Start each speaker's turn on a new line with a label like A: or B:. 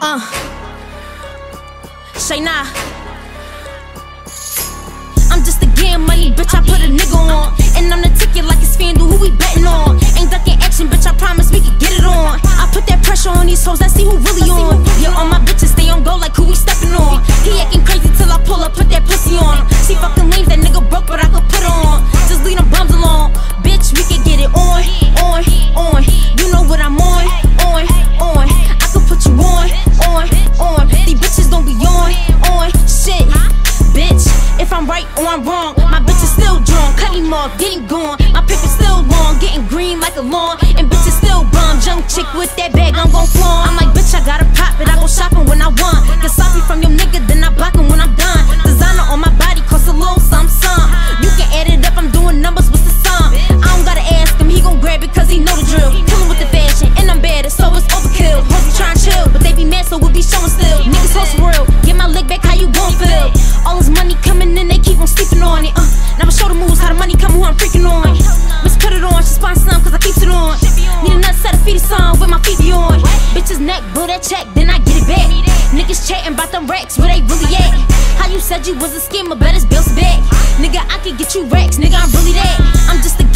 A: Ah. Uh. Shae Na. I'm just a game money, bitch. I put a nigga on. And I'm the ticket like it's FanDuel. Who we betting on? Ain't ducking action, bitch. I promise we can get it on. I put that pressure on these hoes. I see who really on. wrong. My bitch is still drunk. cut him off, get gone. My pick is still wrong, bitch's neck, blew that check, then I get it back. Niggas chatting about them racks, where they really at? How you said you was a scammer, but it's bills back. Nigga, I can get you racks, nigga, I'm really that. I'm just a